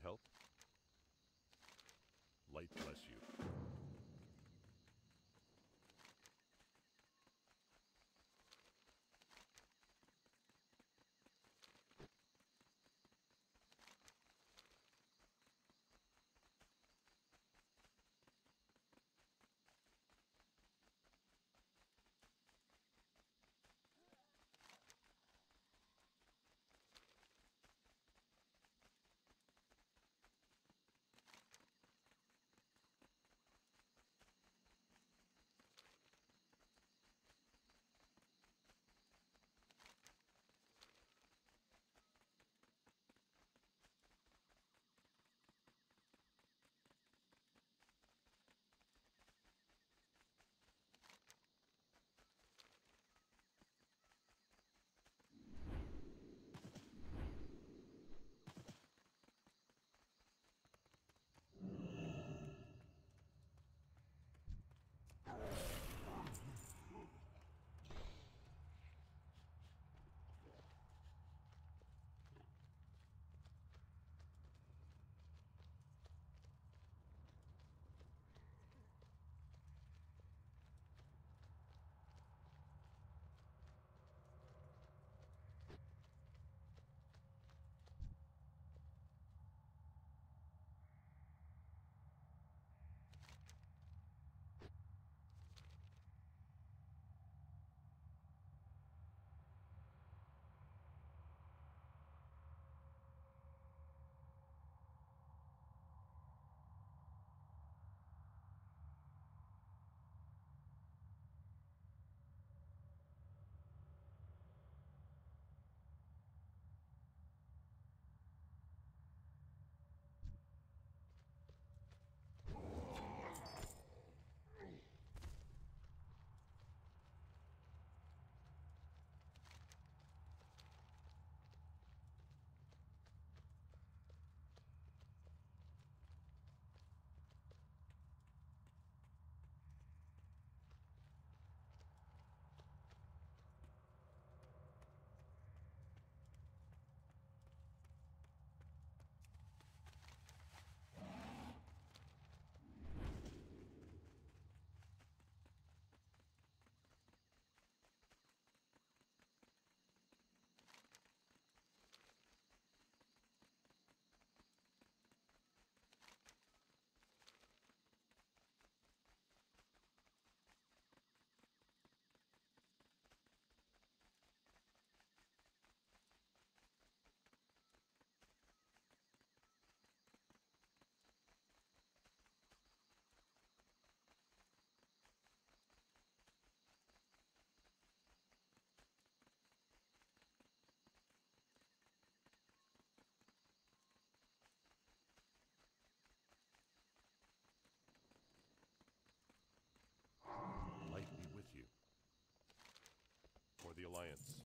Need help? Light bless you. Alliance.